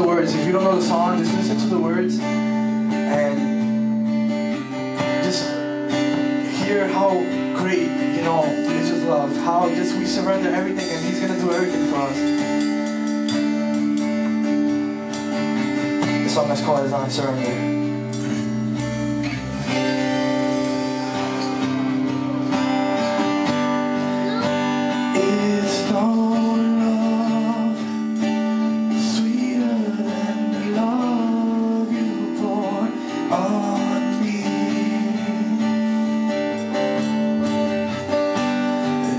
the words. If you don't know the song, just listen to the words and just hear how great, you know, is His love. How just we surrender everything and He's gonna do everything for us. The song is called As I Surrender.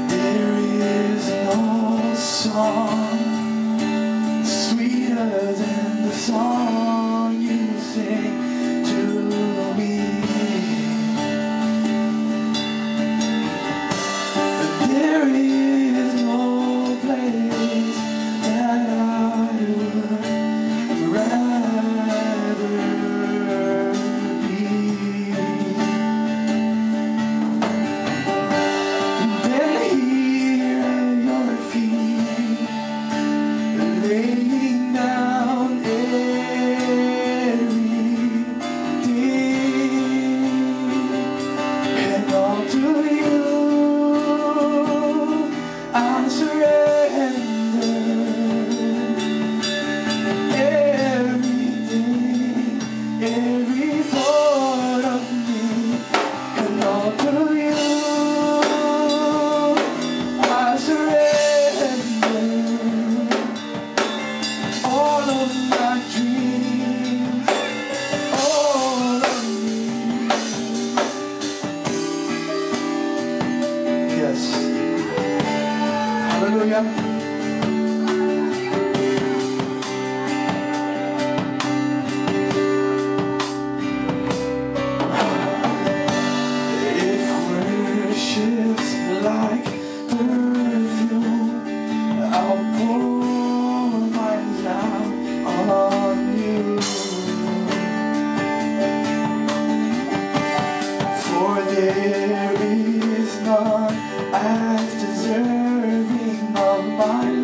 There is no song sweeter than the song to you Hallelujah. Like perfume, I'll pour on you. For there is none of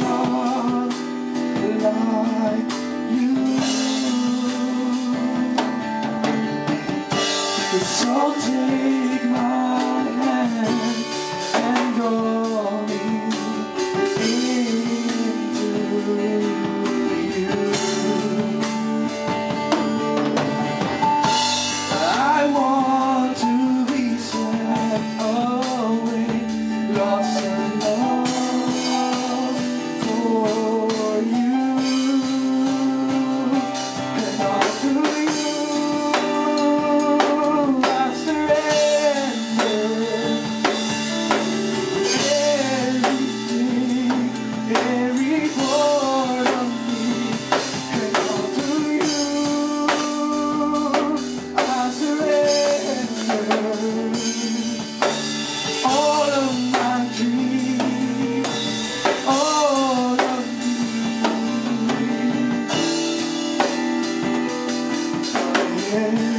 pretend